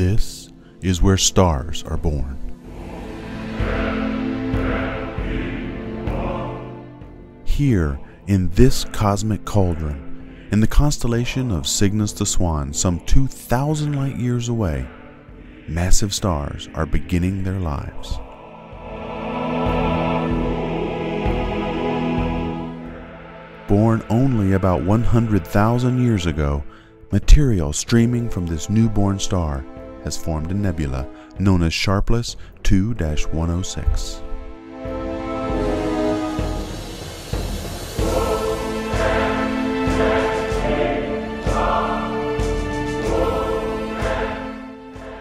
This is where stars are born. Here, in this cosmic cauldron, in the constellation of Cygnus the Swan, some 2,000 light years away, massive stars are beginning their lives. Born only about 100,000 years ago, material streaming from this newborn star has formed a nebula known as Sharpless 2 106.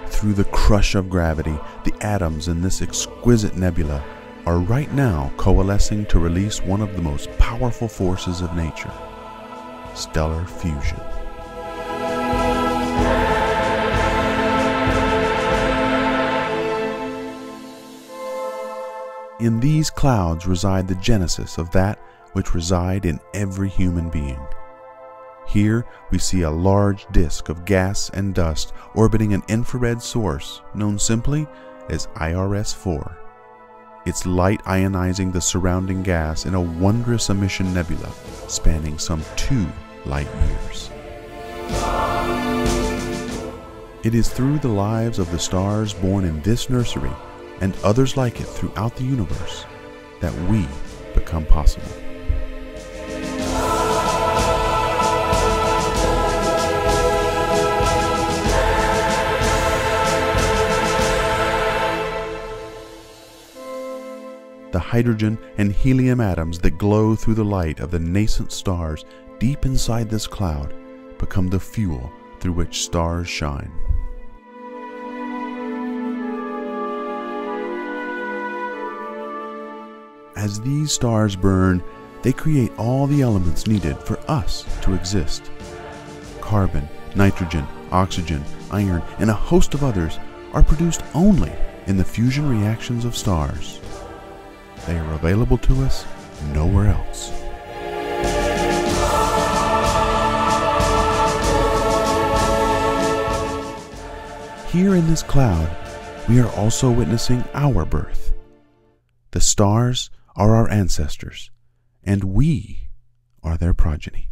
Through the crush of gravity, the atoms in this exquisite nebula are right now coalescing to release one of the most powerful forces of nature stellar fusion. In these clouds reside the genesis of that which reside in every human being. Here we see a large disk of gas and dust orbiting an infrared source known simply as IRS 4. Its light ionizing the surrounding gas in a wondrous emission nebula spanning some two light years. It is through the lives of the stars born in this nursery and others like it throughout the universe that we become possible. The hydrogen and helium atoms that glow through the light of the nascent stars deep inside this cloud become the fuel through which stars shine. As these stars burn, they create all the elements needed for us to exist. Carbon, nitrogen, oxygen, iron, and a host of others are produced only in the fusion reactions of stars. They are available to us nowhere else. Here in this cloud, we are also witnessing our birth. The stars are our ancestors, and we are their progeny.